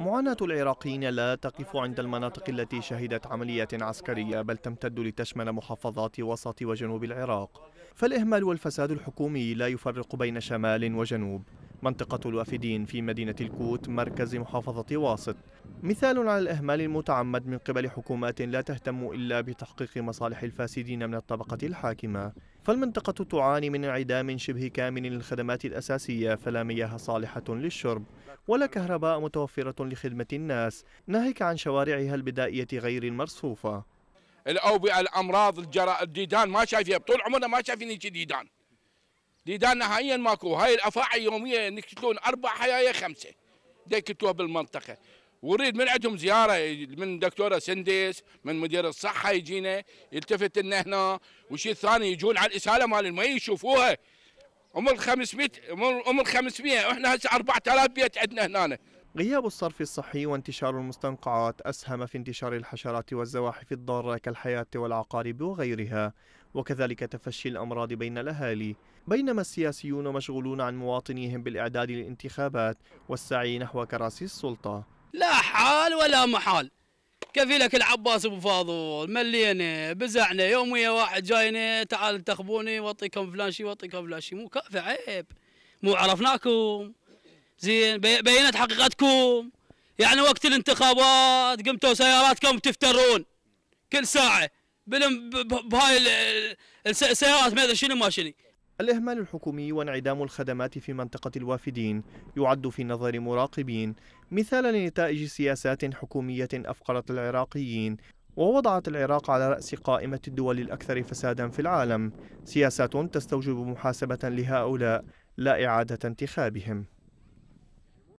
معاناة العراقيين لا تقف عند المناطق التي شهدت عمليات عسكرية بل تمتد لتشمل محافظات وسط وجنوب العراق. فالإهمال والفساد الحكومي لا يفرق بين شمال وجنوب. منطقة الوافدين في مدينة الكوت مركز محافظة واسط. مثال على الإهمال المتعمد من قبل حكومات لا تهتم إلا بتحقيق مصالح الفاسدين من الطبقة الحاكمة. فالمنطقة تعاني من انعدام شبه كامل للخدمات الأساسية فلا مياه صالحة للشرب ولا كهرباء متوفرة لخدمة الناس. ناهيك عن شوارعها البدائية غير المرصوفة. الأوبئة الأمراض الجراء الديدان ما شايفيها طول عمرنا ما شايفين هيك ديدان. ديدان نهائيا ماكو. هاي الأفاعي يوميا يكتلون أربع حيايا خمسة. يكتلوها بالمنطقة. ونريد من عندهم زيارة من دكتورة سندس من مدير الصحة يجينا يلتفت لنا هنا. وشيء ثاني يجون على الإسالة مال المي يشوفوها. أم ال 500 أم ال 500 وإحنا هسه 4000 بيت عندنا هنا غياب الصرف الصحي وانتشار المستنقعات أسهم في انتشار الحشرات والزواحف الضارة كالحياة والعقارب وغيرها. وكذلك تفشي الأمراض بين الأهالي. بينما السياسيون مشغولون عن مواطنيهم بالإعداد للانتخابات والسعي نحو كراسي السلطة. لا حال ولا محال. كفيلك العباس أبو فاضل ملينا بزعنا. يوميا واحد جاينا تعال انتخبوني وأعطيكم فلان شيء وأعطيكم فلان شيء مو كافي عيب. مو عرفناكم. زين بينت حقيقتكم. يعني وقت الانتخابات قمتوا سياراتكم تفترون. كل ساعة. بهاي السيارات ما أدري شنو ما شنو. الإهمال الحكومي وانعدام الخدمات في منطقة الوافدين يعد في نظر مراقبين. مثالا لنتائج سياسات حكومية أفقرت العراقيين ووضعت العراق على رأس قائمة الدول الأكثر فسادا في العالم. سياسات تستوجب محاسبة لهؤلاء لا إعادة انتخابهم.